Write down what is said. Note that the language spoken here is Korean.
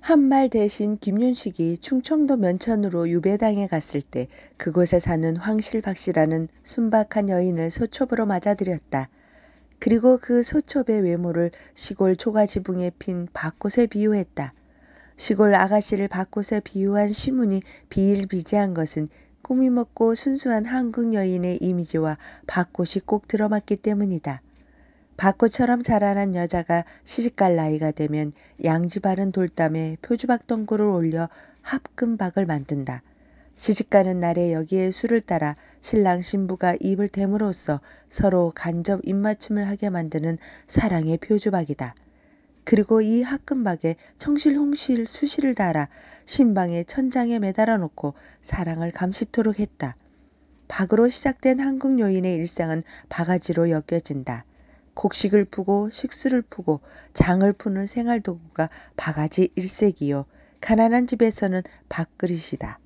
한 말 대신 김윤식이 충청도 면천으로 유배당에 갔을 때 그곳에 사는 황실박씨라는 순박한 여인을 소첩으로 맞아들였다. 그리고 그 소첩의 외모를 시골 초가지붕에 핀 밭꽃에 비유했다. 시골 아가씨를 밭꽃에 비유한 시문이 비일비재한 것은 꿈이 먹고 순수한 한국 여인의 이미지와 밭꽃이 꼭 들어맞기 때문이다. 밭꽃처럼 자라난 여자가 시집갈 나이가 되면 양지 바른 돌담에 표주박 덩굴을 올려 합금박을 만든다. 시집가는 날에 여기에 술을 따라 신랑 신부가 입을 댐으로써 서로 간접 입맞춤을 하게 만드는 사랑의 표주박이다. 그리고 이 합금박에 청실 홍실 수시를 달아 신방의 천장에 매달아 놓고 사랑을 감시토록 했다. 박으로 시작된 한국 여인의 일상은 바가지로 엮여진다. 곡식을 푸고 식수를 푸고 장을 푸는 생활 도구가 바가지 일색이요. 가난한 집에서는 밥그릇이다.